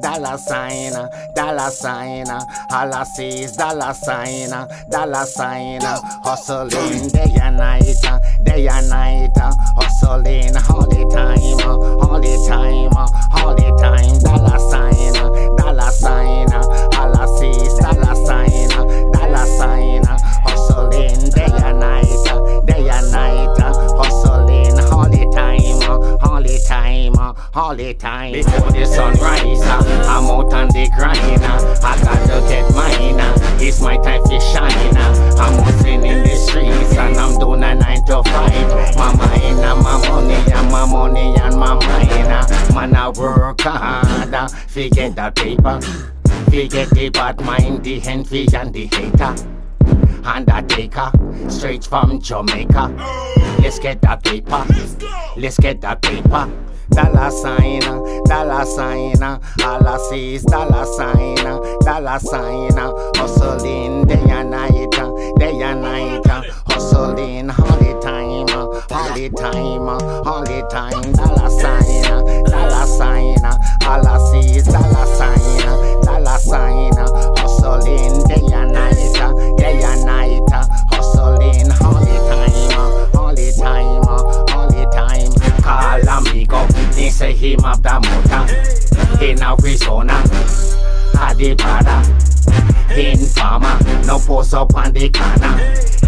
dollar sign, dollar sign. All I see is dollar sign, dollar sign. Hustling day and night, day and night. Hustling all the time, all the time, all the time. All the time. Before the sun rise, I'm out on the grind. Uh. I got to get mine. Uh. It's my time to shine. Uh. I'm hustling in the streets and I'm doing a nine to five. My mind and my money and my money and my mind. Man, I work hard. Forget that paper. Forget the bad mind, the envy and the hater. Undertaker, straight from Jamaica. Let's get that paper. Let's get that paper. Dollar sign, dollar sign. All I see is dollar sign, dollar sign. Hustling day and night, day and night. Hustling all the time, all the time, all the time. Up the motor in Arizona. Adibada, in farmer, no post up on the corner.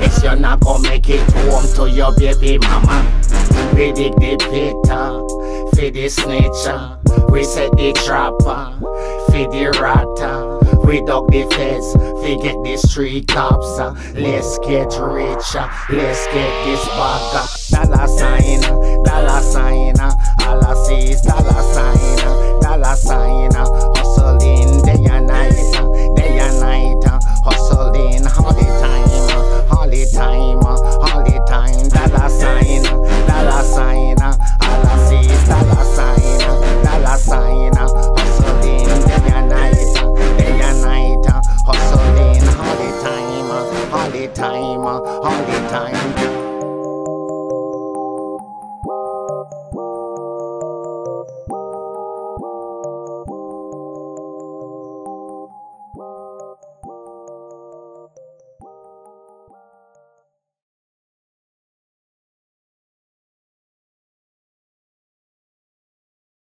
If you're not gonna make it home to your baby mama, we dig the pit, feed the snitcher. We set the trapper, feed the rata. We dug the fence, we get the street cops. uh. Let's get richer, let's get this bag. Dollar sign. good time.